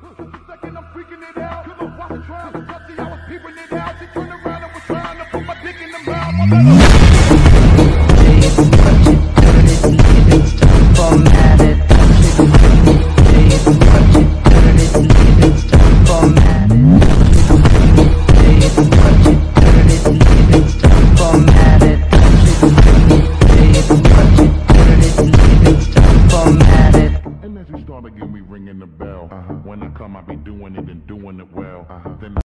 Second, start again, we ringing the bell. Uh-huh. When I come, I be doing it and doing it well. Uh-huh. Then